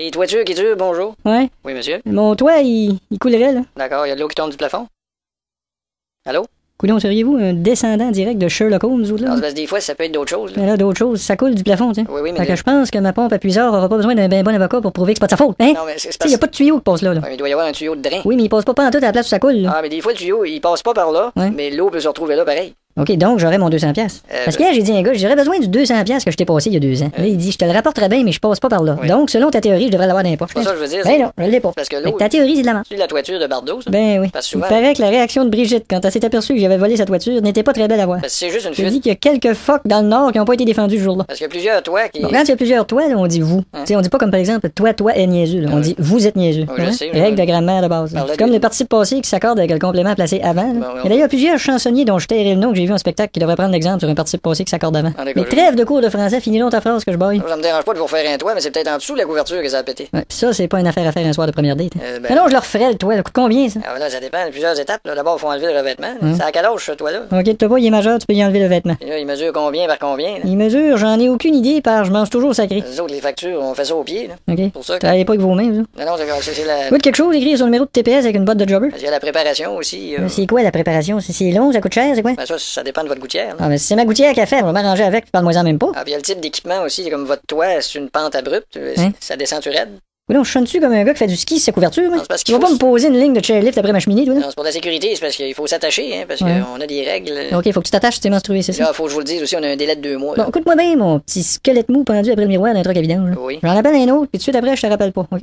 Les toitures qui durent, bonjour. Ouais. Oui, monsieur. Mon toit, il, il coulerait, là. D'accord, il y a de l'eau qui tombe du plafond. Allô? Coudon, seriez-vous un descendant direct de Sherlock Holmes, vous, Non, là? c'est parce que des fois, ça peut être d'autres choses. là. Mais là, d'autres choses, ça coule du plafond, tu sais. Oui, oui, mais. Fait que je pense que ma pompe à puiseur aura pas besoin d'un ben bon avocat pour prouver que c'est pas de sa faute, hein? Non, mais c'est parce y a pas de tuyau qui passe là, là. Ouais, mais il doit y avoir un tuyau de drain. Oui, mais il passe pas en tout à la place où ça coule, là. Ah, mais des fois, le tuyau, il passe pas par là, Ouais. mais l'eau peut se retrouver là pareil. OK, donc j'aurais mon 200$. piastres. Euh, Parce que j'ai dit à un gars, j'aurais besoin du 200$ piastres que je t'ai passé il y a deux ans. Là, il dit, je te le rapporterai bien, mais je passe pas par là. Oui. Donc, selon ta théorie, je devrais l'avoir dans les poches. C'est ça que je veux dire. Ben non, je l'ai pas. Parce que l'eau, ta théorie, c'est de la merde. c'est la toiture de Bardo, ça. Ben oui. Parce que Il paraît que la réaction de Brigitte, quand elle s'est aperçue que j'avais volé sa toiture, n'était pas très belle à voir. Parce que c'est juste une fuite. dis qu'il y a quelques phoques dans le Nord qui n'ont pas été défendus ce jour-là. Parce qu'il y a plusieurs toits qui. Bon, quand il y a plusieurs toi, là, on dit vous. Hein? Tu sais, on dit pas comme par exemple toi, toi est niaiseux. là. On Ah oui. dit vous êtes niaiseux. Oui, je Hein? sais, Règle de grammaire de base. comme les participes passés qui s'accordent avec le complément placé avant. a d'ailleurs plusieurs chansonniers dont je tairai le nom que j'ai vu en spectacle qui devraient prendre l'exemple sur un participe passé qui s'accorde avant. Ah, Mais trêve de cours de français, finis donc ta phrase que je baille. Ça me dérange pas de vous refaire un toit, mais c'est peut-être en dessous de la couverture que ça a pété. Ouais, pis ça, c'est pas une affaire à faire un soir de première date. hein. Euh, ben- Mais non, je leur ferai le toit. Ça coûte combien, ça? Ah, voilà, ça dépend de plusieurs étapes. là. D'abord, il faut enlever le revêtement. là. Hum. C'est à âge, ce toit-là? Ok, toi pas, il est majeur, tu peux y enlever le vêtement. Là, il mesure combien par combien? là? Il mesure, j'en ai aucune idée, par je mange toujours sacré. Les autres, les factures, on fait ça au pied. Là. Ok? Pour ça que- pas avec vos mains, vous. Non, non, c'est- la. Vous quelque chose, écrire sur le numéro de TPS avec une boîte de jobber? Qu'il y a la préparation aussi. euh. C'est quoi la préparation? C'est- C'est long, ça coûte cher, c'est quoi? Ben, ça, ça dépend de votre gouttière. là. Ah, mais c'est ma gouttière qui a fait, on va m'arranger avec, puis parle-moi en même pas. Ah, puis il y a le type d'équipement aussi, comme votre toit, c'est une pente abrupte, euh, Hein? ça descend tu raide? Oui, non, je sonne-tu comme un gars qui fait du ski sa couverture? Non, parce Tu vas faut pas me poser une ligne de chairlift après ma cheminée, toi, là? Non, c'est pour la sécurité, c'est parce qu'il faut s'attacher, hein, parce Ouais. qu'on a des règles. Ok, faut que tu t'attaches si t'es menstrué, c'est ça? Là, faut que je vous le dise aussi, on a un délai de deux mois. Bon, écoute-moi bien, mon petit squelette mou pendu après le miroir d'un truc à vidange. là. Oui. J'en appelle un autre, puis tout de suite après, je te rappelle pas, ok?